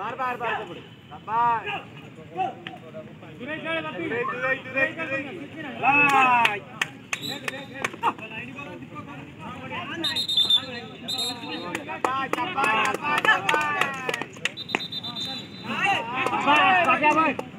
बार बार बार पकड़ बार दूरे चले बापी सुरेश सुरेश सुरेश सुरेश लाय Bye, bye, शाबाश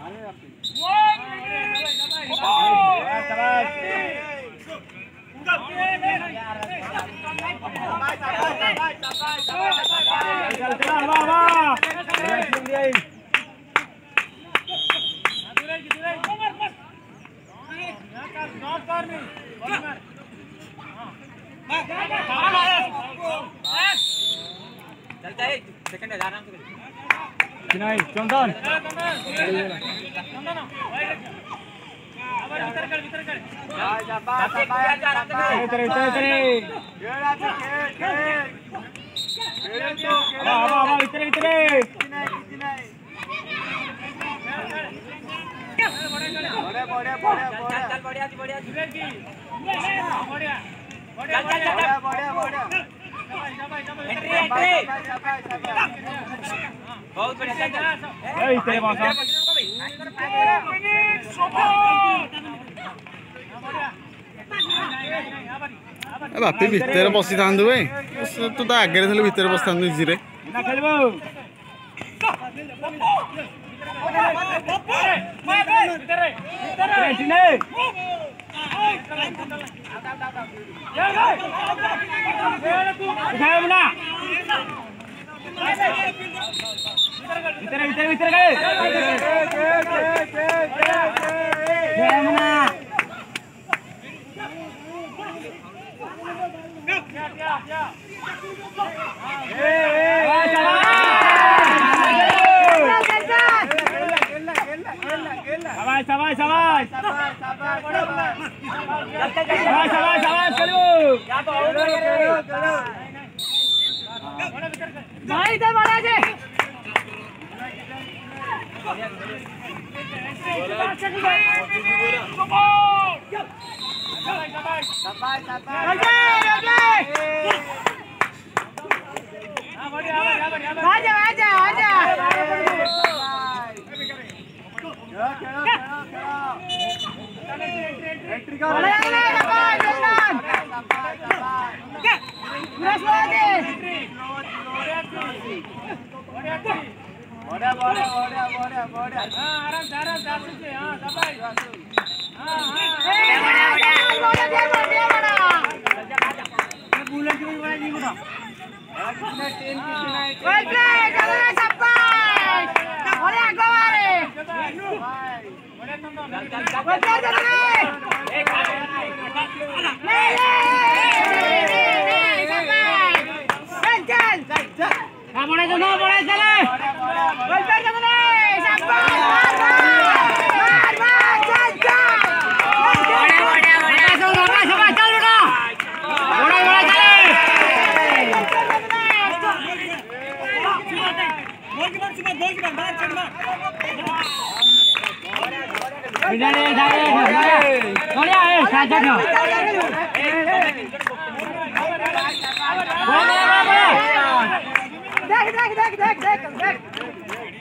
बढ़िया, बढ़िया। चंदन। इधर इधर इधर इधर इधर बहुत बढ़िया ବାପି ଭିତରେ ବସିଥାନ୍ତୁ ବେ ସେ ତୁ ତ ଆଗରେ ଥିଲେ ଭିତରେ ବସିଥାନ୍ତୁ ଇଜିରେ इधर इधर इधर गए सवाज भाई इधर महाराज Sampai, sampai. Lagi, lagi. ઓડા ઓડા ચાલો देख देख देख देख देख देख।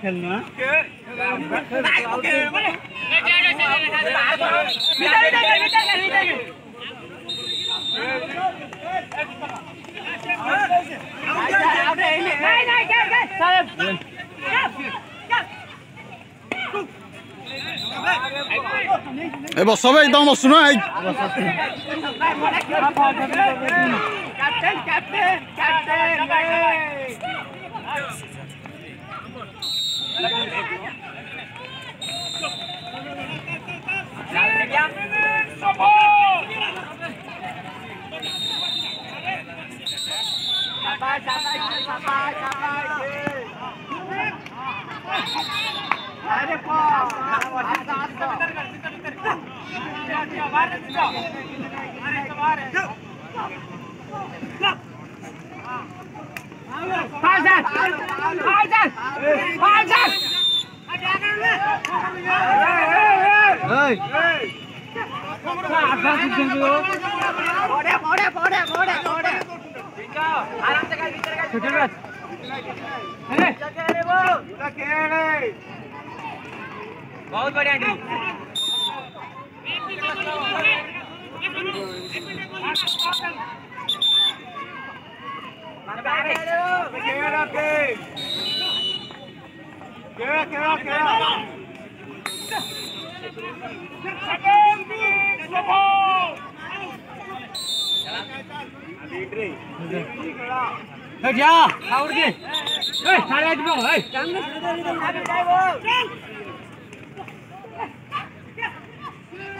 खेल्नु Nein, nein, gel, gel. Salim. Gel. Ey basa bey आराम से खेल भीतर का खेल रे खेल रे बहुत बढ़िया एंट्री खेला खेला खेला जा आउट दे ए सारे आदमी ए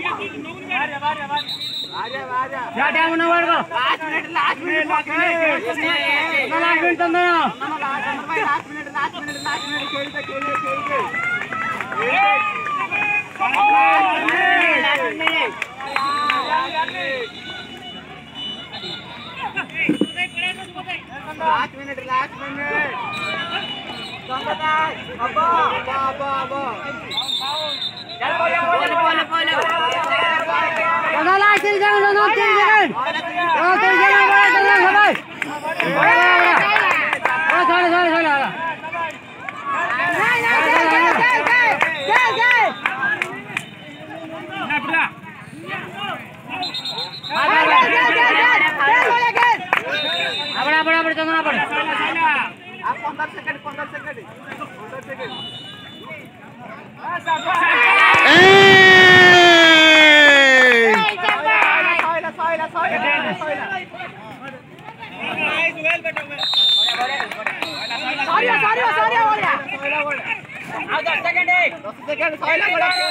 क्या टाइम होना पड़ेगा last minute last minute last minute Chanda last minute last minute last minute खेलते खेलते खेलते लास्ट मिनट लास्ट मिनट अब्बा अब्बा अब्बा अब्बा पंद्रह सेकंड पंद्रह सेकंड पंद्रह सेकंड Ay, lang.